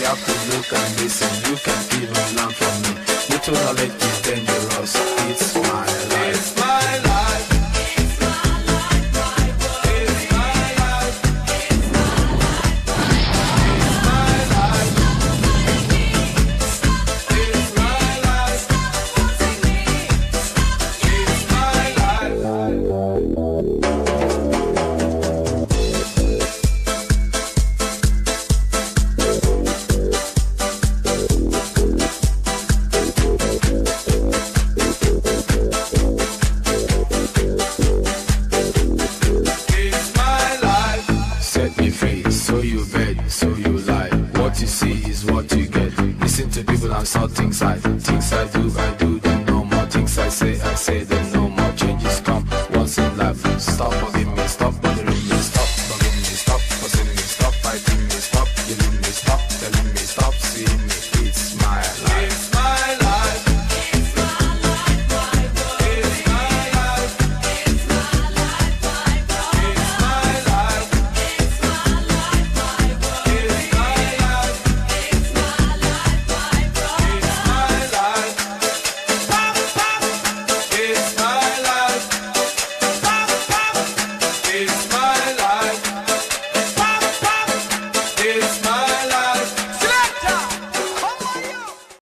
you have to look and listen. You can even learn from me. Little knowledge is dangerous. It's my life. listen to people and saw things I, things I do, I do, do no more. Things I say, I say.